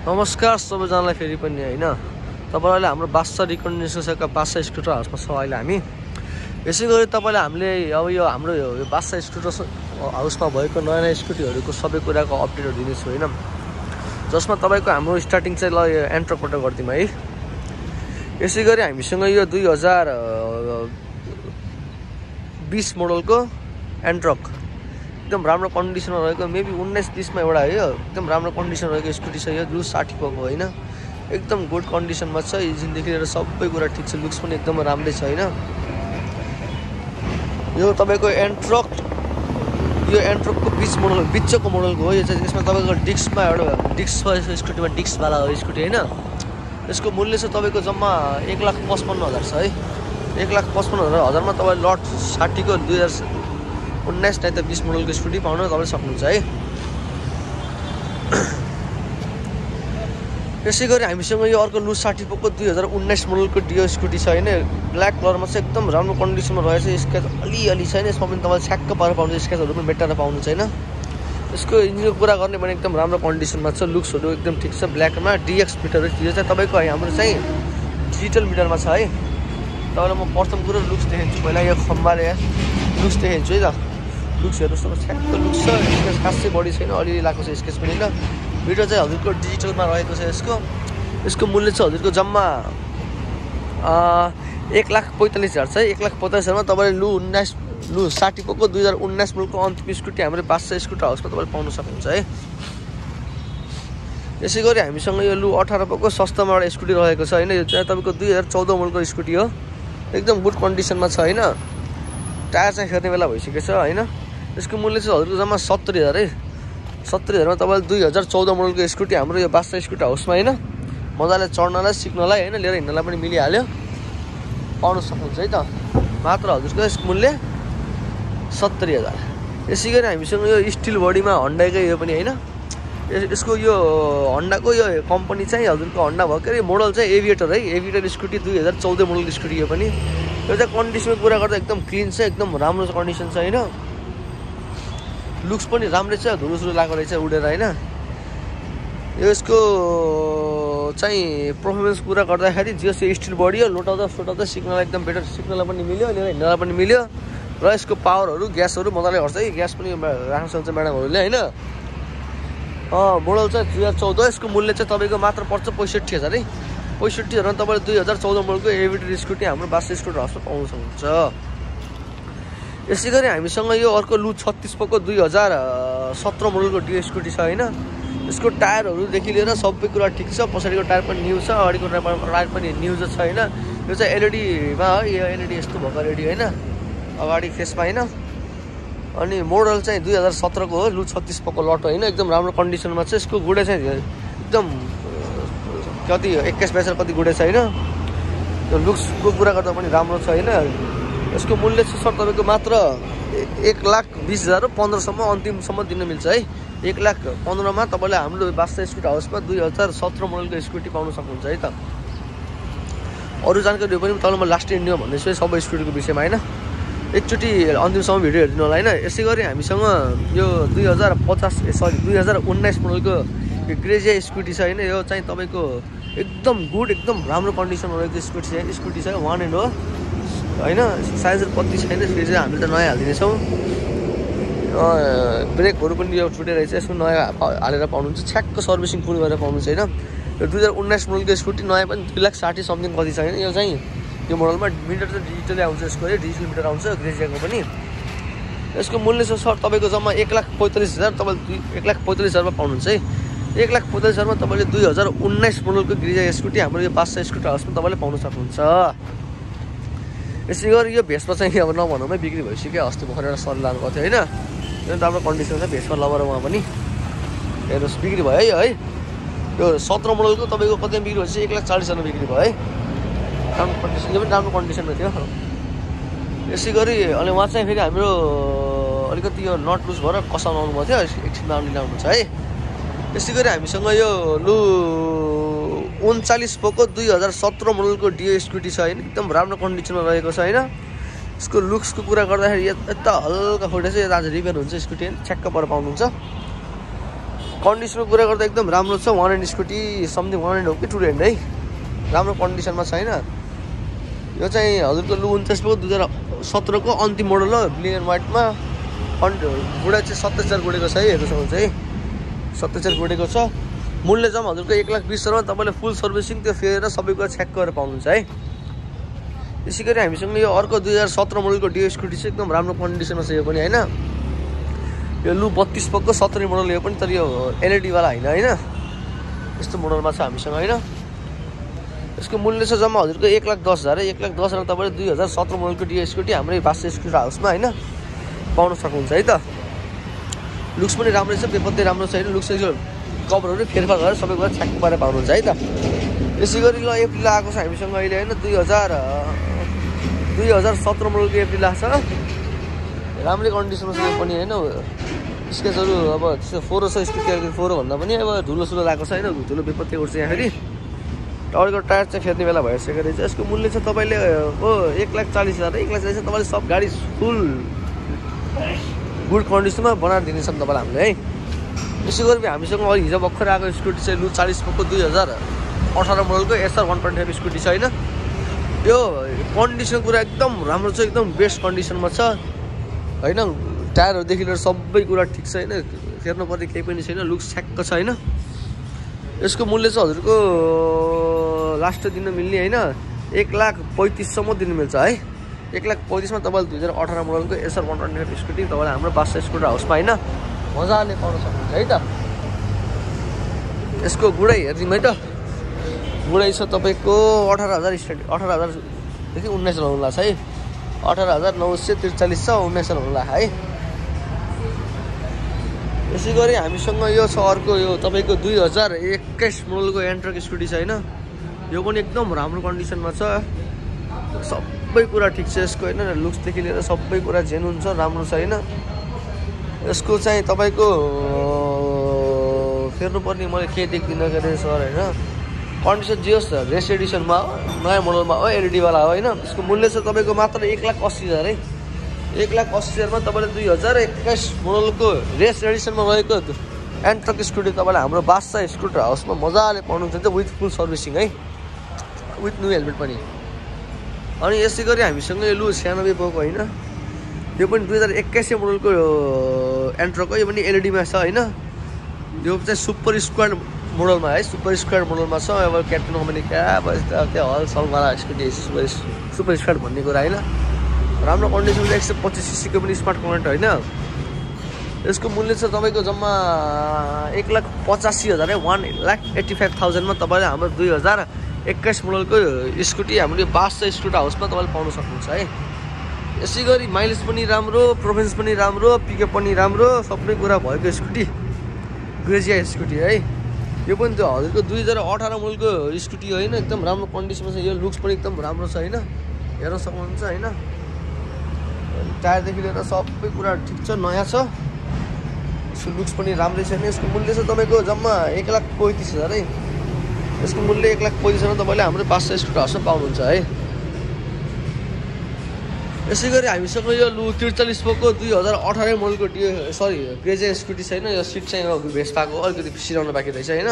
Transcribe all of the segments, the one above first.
नमस्कार सबैजनालाई फेरि पनि होइन। तपाईँहरूले हाम्रो बादशाह रिकन्डिसनका बादशाह स्कुटर हाउसमा छ अहिले हामी। यसै गरी तपाईँले हामीले अब यो हाम्रो यो बादशाह स्कुटर हाउसमा भएको नयाँ नयाँ स्कुटीहरूको सबै कुराको अपडेटहरू दिनेछु होइन। जसमा तपाईँको हाम्रो स्टार्टिङ चाहिँ ल यो एन्ट्रकबाट गरिदिउँ है। यसै गरी हामीसँग यो दुई हजार बिस मोडलको एन्ट्रक एकदम राम्रो कन्डिसनमा रहेको मेबी उन्नाइस बिसमा एउटा है एकदम राम्रो कन्डिसनमा रहेको स्कुटी छ यो लु साठी पाएको होइन। एकदम गुड कन्डिसनमा छ इन्जिनदेखि लिएर सबै कुरा ठिक छ लुक्स पनि एकदम राम्रै छ होइन। यो तपाईँको एन्ट्रक यो एन्ट्रकको बिच मोडल बिचको मोडलको हो यो चाहिँ यसमा तपाईँको डिस्कमा एउटा डिस्क छ यसको स्कुटीमा डिस्कवाला हो स्कुटी होइन। यसको मूल्य चाहिँ तपाईँको जम्मा एक लाख पचपन्न हजार छ है। एक लाख पचपन्न हजार हजारमा तपाईँ लट साठीको दुई हजार उन्नाइस नै त बिस मोडलको स्कुटी पाउन तपाईँले सक्नुहुन्छ है। यसै गरी हामीसँग यो अर्को लु साठी पोको दुई हजार उन्नाइस मोडलको डिओ स्कुटी छ होइन। ब्ल्याक कलरमा चाहिँ एकदम राम्रो कन्डिसनमा रहेछ। स्क्याच अलिअलि छैन। यसमा पनि तपाईँले छ्याक्क पारेर पाउनुहुन्छ। स्क्याचहरू पनि मेटाएर पाउनु छैन यसको इन्जिनको कुरा गर्ने भने एकदम राम्रो कन्डिसनमा छ। लुक्सहरू एकदम ठिक छ। ब्ल्याकमा डिएक्स मिटर यो चाहिँ तपाईँको हाम्रो चाहिँ डिजिटल मिटरमा छ है। तपाईँलाई म प्रथम कुरो लुक्स देखाउँछु पहिला यो खम्बाले लुक्स देखाउँछु है त। लुक्स हेर्नुहोस् तपाईँ छ्याक्क लुक्स छ। स्केच खासै बढी छैन अलिअलि लगाएको छ स्केच पनि ल। मिटर चाहिँ हजुरको डिजिटलमा रहेको छ यसको। यसको मूल्य चाहिँ हजुरको जम्मा एक लाख पैँतालिस हजार छ एक लाख पैँतालिस हजारमा तपाईँले लु उन्नाइस लु साठी पोको दुई हजार उन्नाइस मुलको अन्तिम स्कुटी हाम्रो बादशाह स्कुटर हाउसमा तपाईँले पाउन सक्नुहुन्छ है। यसै गरी हामीसँग यो लु अठार पोको सस्तोमा एउटा स्कुटी रहेको छ होइन। यो चाहिँ तपाईँको दुई हजार चौध मुलको स्कुटी हो। एकदम गुड कन्डिसनमा छ होइन। टायर चाहिँ फेर्ने बेला भइसकेको छ होइन। यसको मूल्य चाहिँ हजुरको जम्मा सत्तरी हजार है। सत्तरी हजारमा तपाईँले दुई हजार चौध मोडलको स्कुटी हाम्रो यो बादशाह स्कुटी हाउसमा होइन मजाले चढ्नलाई सिक्नलाई होइन लिएर हिँड्नलाई पनि मिलिहाल्यो। पाउन सक्नुहुन्छ है त। मात्र हजुरको यसको मूल्य सत्तरी हजार। यसै गरी हामीसँग यो स्टिल बडीमा हन्डाकै यो पनि होइन। यसको यो हन्डाको यो कम्पनी चाहिँ हजुरको हन्डा भयो के अरे मोडल चाहिँ एभिएटर है। एभिएटर स्कुटी दुई हजार चौध मोडलको स्कुटी यो पनि। यो चाहिँ कन्डिसनको कुरा गर्दा एकदम क्लिन छ एकदम राम्रो कन्डिसन छ होइन। लुक्स पनि राम्रै छ धुरुसुरु लगाएको रहेछ उडेर होइन? यसको चाहिँ पर्फर्मेन्स कुरा गर्दाखेरि जियो स्टिल बढियो लोटाउँदा सोटाउँदा सिक्नलाई एकदम बेटर सिक्नलाई पनि मिल्यो लिएर हिँड्नलाई पनि मिल्यो। र यसको पावरहरू ग्यासहरू मजाले गर्छ है ग्यास पनि राख्न सक्छ म्याडमहरूले होइन? मोडल चाहिँ दुई हजार चौध यसको मूल्य चाहिँ तपाईँको मात्र पर्छ पैँसठी हजार है? पैँसठी हजारमा तपाईँले दुई हजार चौध मोडलको एभिडी स्कुटी हाम्रो बास स्कुटर हाउसमा पाउन सक्नुहुन्छ। यसै गरी हामीसँग यो अर्को लु छत्तिस पोको दुई हजार सत्र मोडलको स्कुटी छ होइन? यसको टायरहरूदेखि लिएर सबै कुरा ठिक छ। पछाडिको टायर पनि न्यु छ अगाडिको टायर पनि न्यु छ होइन? यो चाहिँ एलइडीमा है? यो एलइडी यस्तो भएको रेडी होइन? अगाडि फेसमा होइन? अनि मोडल चाहिँ दुई हजार सत्रको हो लु छत्तिस पोको लट होइन? एकदम राम्रो कन्डिसनमा छ। यसको गुडे चाहिँ एकदम कति एक्काइस बाइस कति गुडे छ होइन? यो लुक्सको कुरा गर्दा पनि राम्रो छ होइन? यसको मूल्य चाहिँ सर तपाईँको मात्र एक लाख बिस हजार पन्ध्रसम्म अन्तिमसम्म दिन मिल्छ है। एक लाख पन्ध्रमा तपाईँले हाम्रो बादशाह स्कुटी हाउसमा दुई हजार सत्र मोडलको स्कुटी पाउन सक्नुहुन्छ है त। अरू जानकारी पनि तपाईँलाई म लास्ट इन्डिया भन्दैछु है सबै स्कुटीको विषयमा होइन। एकचोटि अन्तिमसम्म भिडियो हेरिदिनु होला होइन। यसै गरी हामीसँग यो दुई हजार पचास सरी दुई हजार उन्नाइस मोडलको ग्रेजिया स्कुटी छ होइन। यो चाहिँ तपाईँको एकदम गुड एकदम राम्रो कन्डिसनमा रहेको स्कुटी छ स्कुटी छ वान एन्ड हो होइन साइजहरू कति छैन फेरि चाहिँ हामीले त नयाँ हालिदिनेछौँ। ब्रेकहरू पनि यो छुटेर रहेछ यसको नयाँ हालेर पाउनुहुन्छ। छ्याक्क सर्भिसिङ फुल गरेर पाउनुहुन्छ होइन? यो दुई हजार उन्नाइस मोडलको स्कुटी नयाँ पनि दुई लाख साठी समथिङ कति छ होइन? यो चाहिँ यो मोडलमा मिटर चाहिँ डिजिटलै आउँछ यसको है डिजिटल मिटर आउँछ ग्रेजियाको पनि। यसको मूल्य चाहिँ सर तपाईँको जम्मा एक लाख पैँतालिस हजार तपाईँले दुई एक लाख पैँतालिस हजारमा पाउनुहुन्छ है? एक लाख पैँतालिस हजारमा तपाईँले दुई हजार उन्नाइस मोडलको ग्रेजिया स्कुटी हाम्रो यो बादशाह स्कुटी हाउसमा तपाईँले पाउन सक्नुहुन्छ। यसै गरी यो भेषमा चाहिँ अब नभनौँ है बिक्री भइसक्यो अस्ति भर्खर एउटा सर लानु गएको थियो होइन एकदम राम्रो कन्डिसन छ भेषमा लबर उहाँ पनि। हेर्नुहोस् बिक्री भयो है। है यो सत्र मोडलको तपाईँको कति बिक्री भएपछि एक लाख चालिस हजार बिक्री भयो है। राम्रो कन्डिसन पनि राम्रो कन्डिसनमा थियो। यसै गरी अनि उहाँ चाहिँ फेरि हाम्रो अलिकति यो नट लुज भएर कसाउनु आउनुभएको थियो। एकछिनमा आउने छ है। यसै गरी हामीसँग यो लु उन्चालिस पोको दुई हजार सत्र मोडलको डिओ स्कुटी छ होइन। एकदम राम्रो कन्डिसनमा रहेको छ होइन। यसको लुक्सको कुरा गर्दाखेरि यता हल्का फुटेछ यो आज रिपेयर हुन्छ स्कुटी होइन। छ्याक्क पर पाउनुहुन्छ। कन्डिसनको कुरा गर्दा एकदम राम्रो छ। One and scooty something one and हो कि टु एन्ड है? राम्रो कन्डिसनमा छ होइन। यो चाहिँ हजुरको लु उन्चासको दुई हजार सत्रको अन्तिम मोडल हो ब्ल्याक एन्ड वाइटमा अन् गुडा चाहिँ सत्ताइस हजार गुडेको छ है हेर्नुसम्म चाहिँ सत्ताइस हजार गुडेको छ। मूल्य जम्मा हजुरको एक लाख बिस हजारमा तपाईँले फुल सर्भिसिङ त्यो फेरेर सबै कुरा चेक गरेर पाउनुहुन्छ है? त्यसै गरी हामीसँग यो अर्को दुई हजार सत्र मोडलको डिओ स्कुटी चाहिँ एकदम राम्रो कन्डिसनमा छ यो पनि होइन? यो लु बत्तिस पक्को सत्तरी मोडल यो पनि तर यो एलइडीवाला होइन होइन? यस्तो मोडलमा छ हामीसँग होइन? यसको मूल्य छ जम्मा हजुरको एक लाख दस हजार एक लाख दस हजार तपाईँले दुई हजार सत्र मोडलको डिओ स्कुटी हाम्रै बास स्कुटर हाउसमा होइन? पाउन सक्नुहुन्छ है त? लुक्स पनि राम्रै छ पेपर राम्रो छ होइन? लुक्स कभरहरू फेरफार गरेर सबै कुरा छ्याक्क पारेर पाउनुहुन्छ है त? यसै गरी ल एप्रिल आएको छ हामीसँग अहिले होइन दुई हजार दुई हजार सत्र मोडलको एप्रिल आएको छ। राम्रै कन्डिसनमा छ पनि होइन? स्केचहरू अब त्यस्तो फोरो छ स्कुटी फोरो भन्दा पनि अब धुलो सुलो लगाएको छ होइन? धुलो त्यो उठ्छ यहाँ फेरि टावरको टायर चाहिँ फेर्ने बेला भइसकेको रहेछ यसको मूल्य चाहिँ तपाईँले हो एक लाख चालिस हजार एक लाख चालिस तपाईँले सब गाडी फुल गुड कन्डिसनमा बनाएर दिनेछौँ तपाईँलाई हामीले है? यसो गरी हामीसँग अहिले हिजो भर्खर आएको स्कुटी चाहिँ लु चालिस पक्को दुई हजार अठार मोडलको SR one point five scooty छ होइन यो कन्डिसनको कुरा एकदम राम्रो छ एकदम बेस्ट कन्डिसनमा छ होइन टायरहरूदेखि लिएर सबै कुरा ठिक छ होइन फेर्नुपर्ने केही पनि छैन लुक्स छ्याक्क छ होइन यसको मूल्य चाहिँ हजुरको लास्ट दिन मिल्ने होइन एक लाख पैँतिससम्म दिनु मिल्छ है एक लाख पैँतिसमा तपाईँले दुई हजार अठार मोडलको SR one twenty five scooty तपाईँले हाम्रो बास स्कुटर हाउसमा होइन मजाले पाउन सक्नुहुन्छ है त? यसको गुडै हेरिदिउँ है त? गुडै छ तपाईँको अठार हजार स्टार्ट अठार हजारदेखि उन्नाइस सय हुनु है? अठार हजार नौ सय त्रिचालिस छ उन्नाइस सय हुनु है? यसै गरी हामीसँग यो छ अर्को यो तपाईँको दुई हजार एक्काइस मोडलको एन्ट्रक स्कुटी छ होइन? यो पनि एकदम राम्रो कन्डिसनमा छ। सबै कुरा ठिक छ यसको होइन? लुक्सदेखि लिएर सबै कुरा जेन हुन्छ राम्रो छ होइन? यसको चाहिँ तपाईँको फेर्नुपर्ने मैले के देख्दिनँ के अरे सर होइन? कन्डिसन जे होस् रेस एडिसनमा हो नयाँ मोडलमा हो एलइडीवाला हो होइन? यसको मूल्य चाहिँ तपाईँको मात्र एक लाख अस्सी हजार है? एक लाख अस्सी हजारमा तपाईँले दुई हजार एक्काइस मोडलको रेस एडिसनमा रहेको एन्ट्रक स्कुटी तपाईँले हाम्रो बादशाह स्कुटर हाउसमा मजाले पाउनुहुन्छ विथ फुल सर्भिसिङ है? विथ न्यू हेलमेट पनि। अनि यसै गरी हामीसँग लु छ्यानब्बे पाएको होइन? यो पनि दुई हजार एक्काइसै मोडलको एन्ट्रक यो पनि एलइडीमा छ होइन? यो चाहिँ सुपर स्क्वाड मोडलमा है सुपर स्क्वाड मोडलमा छ। अब क्याप्टन अब त्यो हल सलवाला स्कुटी सुपर सुपर स्क्वाड भन्ने कुरा होइन? राम्रो कन्डिसनको एक सय पच्चिस सिसीको पनि स्मार्ट कनेक्ट होइन? यसको मूल्य चाहिँ तपाईँको जम्मा एक लाख पचासी हजार है वान लाख एट्टी फाइभ थाउजन्डमा तपाईँले हाम्रो दुई हजार एक्काइस मोडलको स्कुटी हाम्रो बास स्कुटर हाउसमा तपाईँले पाउन सक्नुहुन्छ है? यसै गरी माइलेज पनि राम्रो प्रोफेन्स पनि राम्रो पिकअप पनि राम्रो सबै कुरा भएको स्कुटी ग्रेजिया स्कुटी है। यो पनि त्यो हजुरको दुई हजार अठार मोडलको स्कुटी होइन एकदम राम्रो कन्डिसनमा छ। यो लुक्स पनि एकदम राम्रो छ होइन। हेर्न सक्नुहुन्छ होइन। टायरदेखि लिएर सबै कुरा ठिक छ नयाँ छ। यसको लुक्स पनि राम्रै छैन यसको मूल्य चाहिँ तपाईँको जम्मा एक लाख पैँतिस हजार है। यसको मूल्य एक लाख पैँतिस हजार तपाईँले हाम्रो पाँच सय स्कुटर हाउसमा पाउनुहुन्छ है। यसै गरी हामीसँग यो लु त्रिचालिस पोको दुई हजार अठारै मोडलको डियो सरी ग्रेजे स्कुटी छैन यो सिट चाहिँ भेस्पाको अलिकति सिलाउनु बाँकी रहेछ होइन?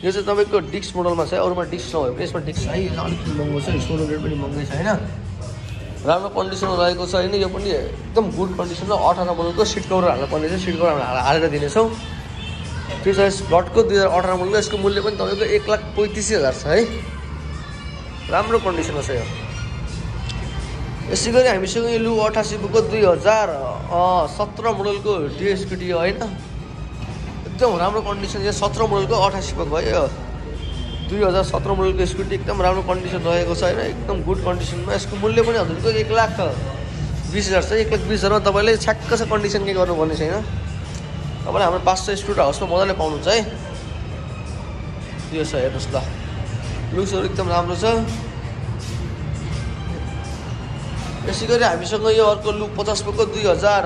यो चाहिँ तपाईँको डिस्क मोडलमा छ अरूमा डिस्क नभए पनि यसमा डिस्क है? अलिकति महँगो छ सोलो रेट पनि महँगै छ होइन? राम्रो कन्डिसनमा रहेको छ होइन? यो पनि एकदम गुड कन्डिसनमा अठार मोडलको सिट कभर हाल्नु पर्ने छ सिट कभर हामी हालेर दिनेछौँ। त्रिचालिस ब्लडको दुई हजार अठार मोडलको यसको मूल्य पनि तपाईँको एक लाख पैँतिस हजार छ है? राम्रो कन्डिसनमा छ यो। यसै गरी हामीसँग यो लु अठासी बुकको दुई हजार सत्र मोडलको डिओ स्कुटी हो होइन? एकदम राम्रो कन्डिसन यो सत्र मोडलको अठासी बुक भयो। दुई हजार सत्र मोडलको स्कुटी एकदम राम्रो कन्डिसन रहेको छ होइन? एकदम गुड कन्डिसनमा। यसको मूल्य पनि हजुरको एक लाख बिस हजार छ एक लाख बिस हजारमा तपाईँले छ्याक्क छ कन्डिसन केही गर्नुपर्ने छैन तपाईँले हाम्रो पाँच सय स्कुटर हाउसमा मजाले पाउनुहुन्छ है? यो छ हेर्नुहोस् ल। लुक्सहरू एकदम राम्रो छ। यसै गरी हामीसँग यो अर्को लुक पचास पोको दुई हजार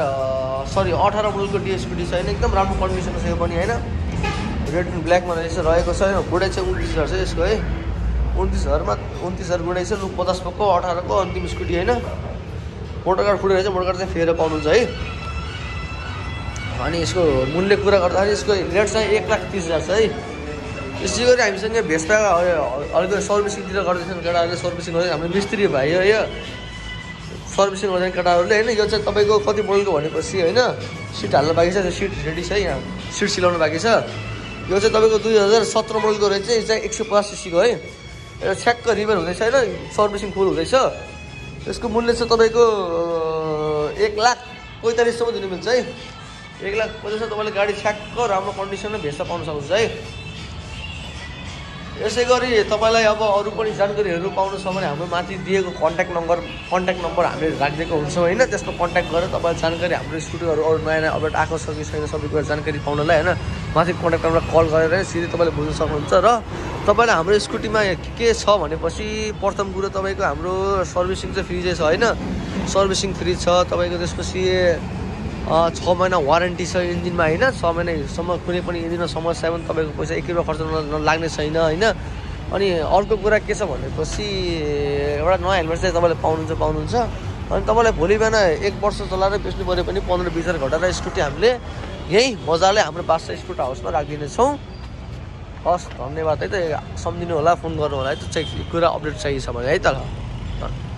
सरी अठार मोडलको डिएसपिडी छ होइन एकदम राम्रो कन्डिसनमा छ यो पनि होइन? रेड एन्ड ब्ल्याकमा रहेछ रहेको छ गुडाइ चाहिँ उन्तिस हजार छ यसको है? उन्तिस हजारमा उन्तिस हजार गुडाइ छ लुक पचास पोको अठारको अन्तिम स्कुटी होइन? मोटर कार्ड फुटेर चाहिँ मोटर कार्ड चाहिँ फेरेर पाउनुहुन्छ है? अनि यसको मूल्य कुरा गर्दाखेरि यसको रेट चाहिँ एक लाख तिस हजार छ है? यसै गरी हामीसँग भेस्पा अलिकति सर्भिसिङतिर गर्दैछन् केटाहरूले सर्भिसिङ गर्दै हाम्रो मिस्त्री भाइ हो यो। सर्भिसिङ गर्दैन केटाहरूले होइन यो चाहिँ तपाईँको कति मोडलको भनेपछि होइन सिट हाल्नु बाँकी छ त्यो सिट रेडी छ यहाँ सिट सिलाउनु बाँकी छ। यो चाहिँ तपाईँको दुई हजार सत्र मोडलको रहेछ यो चाहिँ एक सय पचास सिसीको है। यो छ्याक्क रिपेयर हुँदैछ होइन सर्भिसिङ फुल हुँदैछ। यसको मूल्य चाहिँ तपाईँको एक लाख पैँतालिससम्म दिनु मिल्छ है। एक लाख पैँतालिसमा तपाईँले गाडी छ्याक्क राम्रो कन्डिसनमा भेट्छ पाउनु सक्नुहुन्छ है। यसै गरी तपाईँलाई अब अरू पनि जानकारीहरू पाउनु छ भने हाम्रो माथि दिएको कन्ट्याक्ट नम्बर कन्ट्याक्ट नम्बर हामीले राखिदिएको हुन्छौँ होइन। त्यसमा कन्ट्याक्ट गरेर तपाईँलाई जानकारी हाम्रो स्कुटीहरू अरू नयाँ नयाँ अपडेट आएको छ कि छैन सबै कुरा जानकारी पाउनलाई होइन। माथि कन्ट्याक्ट नम्बर कल गरेर सिधै तपाईँले बुझ्न सक्नुहुन्छ र तपाईँलाई हाम्रो स्कुटीमा के छ भनेपछि प्रथम कुरो तपाईँको हाम्रो सर्भिसिङ चाहिँ फ्री छ होइन। सर्भिसिङ फ्री छ तपाईँको त्यसपछि छ महिना वारेन्टी छ इन्जिनमा होइन? छ महिनासम्म कुनै पनि इन्जिनमा समस्या पनि तपाईँको पैसा एक रुपियाँ खर्च न- लाग्ने छैन होइन? अनि अर्को कुरा के छ भनेपछि एउटा नयाँ हेलमेट चाहिँ तपाईँले पाउनुहुन्छ पाउनुहुन्छ। अनि तपाईँलाई भोलि बिहान एक वर्ष चलाएर बेच्नु पऱ्यो भने पन्ध्र बिस हजार घटाएर स्कुटी हामीले यहीँ मजाले हाम्रो बादशाह स्कुट हाउसमा राखिदिनेछौँ। हस् धन्यवाद है त सम्झिनु होला फोन गर्नु होला है त चाहिँ कुरा अपडेट चाहिएको छ भने है त।